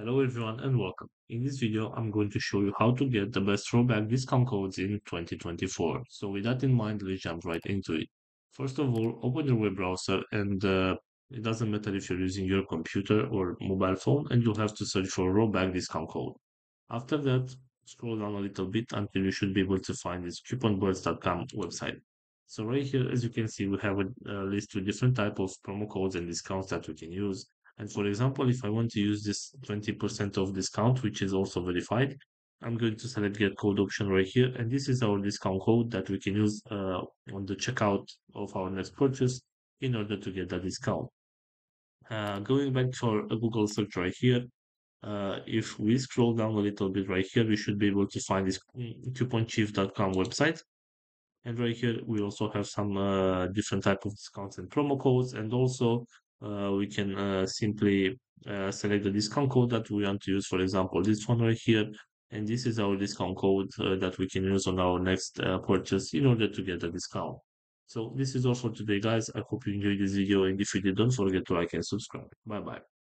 Hello everyone and welcome. In this video, I'm going to show you how to get the best Rhoback discount codes in 2024. So with that in mind, let's jump right into it. First of all, open your web browser and uh, it doesn't matter if you're using your computer or mobile phone and you'll have to search for Rhoback discount code. After that, scroll down a little bit until you should be able to find this couponbirds.com website. So right here, as you can see, we have a, a list with different type of promo codes and discounts that we can use. And for example, if I want to use this 20% of discount, which is also verified, I'm going to select get code option right here. And this is our discount code that we can use uh, on the checkout of our next purchase in order to get that discount. Uh, going back for a Google search right here, uh, if we scroll down a little bit right here, we should be able to find this couponchief.com website. And right here, we also have some uh, different type of discounts and promo codes. And also we can uh, simply uh, select the discount code that we want to use. For example, this one right here. And this is our discount code uh, that we can use on our next uh, purchase in order to get a discount. So this is all for today, guys. I hope you enjoyed this video. And if you did, don't forget to like and subscribe. Bye bye.